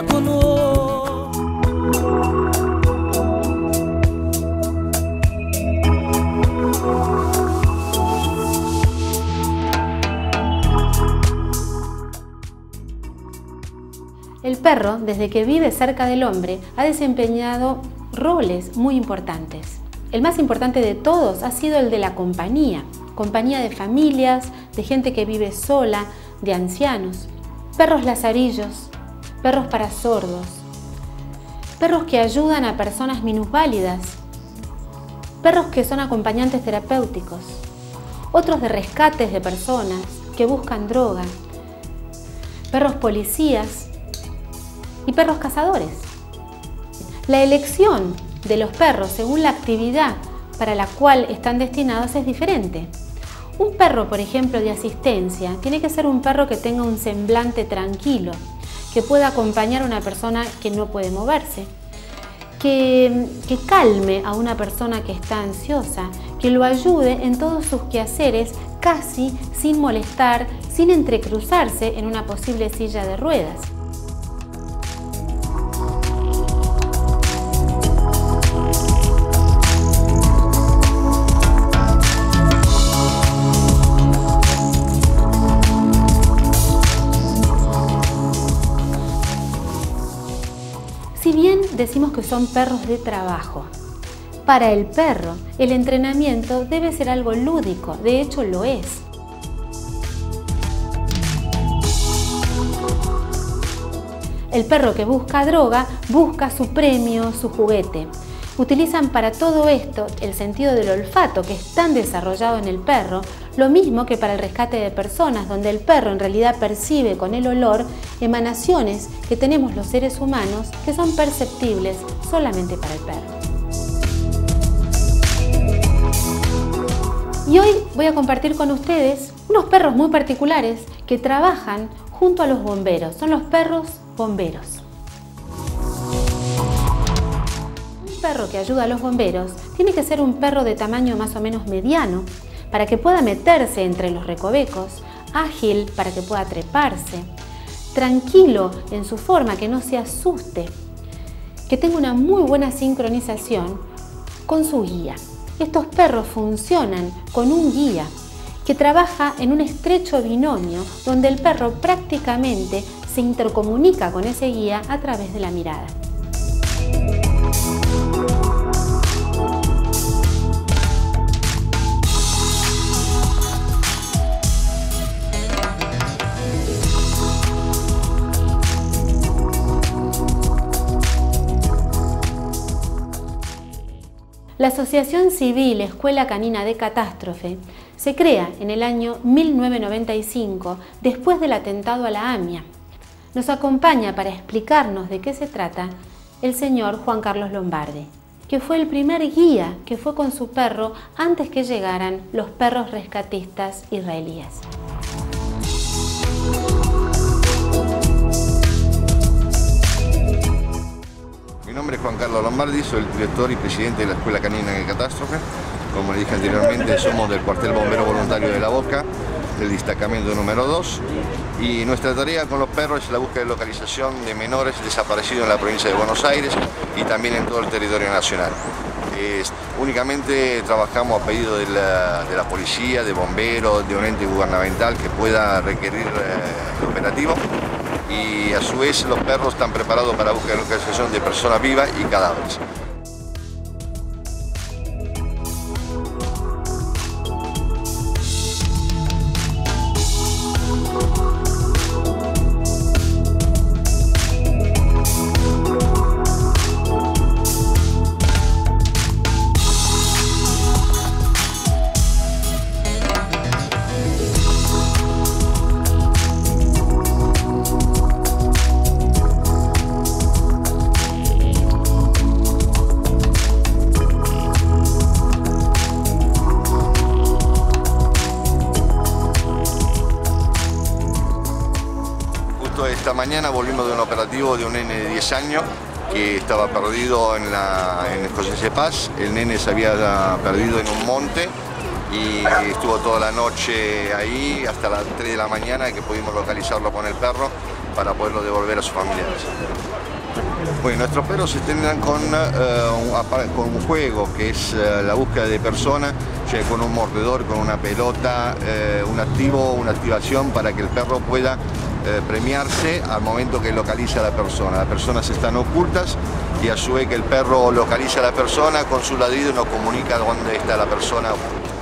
El perro, desde que vive cerca del hombre, ha desempeñado roles muy importantes. El más importante de todos ha sido el de la compañía, compañía de familias, de gente que vive sola, de ancianos, perros lazarillos, perros para sordos, perros que ayudan a personas minusválidas, perros que son acompañantes terapéuticos, otros de rescates de personas que buscan droga, perros policías y perros cazadores. La elección de los perros según la actividad para la cual están destinados es diferente. Un perro, por ejemplo, de asistencia, tiene que ser un perro que tenga un semblante tranquilo, que pueda acompañar a una persona que no puede moverse, que, que, calme a una persona que está ansiosa, que lo ayude en todos sus quehaceres casi sin molestar, sin entrecruzarse en una posible silla de ruedas. Decimos que son perros de trabajo, para el perro el entrenamiento debe ser algo lúdico, de hecho lo es. El perro que busca droga busca su premio, su juguete. Utilizan para todo esto el sentido del olfato que es tan desarrollado en el perro, lo mismo que para el rescate de personas, donde el perro en realidad percibe con el olor emanaciones que tenemos los seres humanos que son perceptibles solamente para el perro. Y hoy voy a compartir con ustedes unos perros muy particulares que trabajan junto a los bomberos. Son los perros bomberos. Perro que ayuda a los bomberos tiene que ser un perro de tamaño más o menos mediano para que pueda meterse entre los recovecos, ágil para que pueda treparse, tranquilo en su forma, que no se asuste, que tenga una muy buena sincronización con su guía. Estos perros funcionan con un guía que trabaja en un estrecho binomio donde el perro prácticamente se intercomunica con ese guía a través de la mirada. La Asociación Civil Escuela Canina de Catástrofe se crea en el año 1995 después del atentado a la AMIA. Nos acompaña para explicarnos de qué se trata el señor Juan Carlos Lombardi, que fue el primer guía que fue con su perro antes que llegaran los perros rescatistas israelíes. Carlos Lombardi, soy el director y presidente de la Escuela Canina de Catástrofe. Como le dije anteriormente, somos del cuartel bombero voluntario de La Boca, del destacamento número 2. Y nuestra tarea con los perros es la búsqueda de localización de menores desaparecidos en la provincia de Buenos Aires y también en todo el territorio nacional. Únicamente trabajamos a pedido de la, de la, policía, de bomberos, de un ente gubernamental que pueda requerir eh, el operativo y a su vez los perros están preparados para buscar localización de personas vivas y cadáveres. Esta mañana volvimos de un operativo de un nene de 10 años que estaba perdido en, la, en Escocia Paz. El nene se había perdido en un monte y estuvo toda la noche ahí hasta las 3 de la mañana que pudimos localizarlo con el perro para poderlo devolver a sus familiares. Bueno, nuestros perros se con, eh, con un juego que es eh, la búsqueda de personas, con un mordedor, con una pelota, eh, un activo, una activación para que el perro pueda premiarse al momento que localiza a la persona. Las personas están ocultas y a su vez que el perro localiza a la persona, con su ladrido nos comunica dónde está la persona oculta.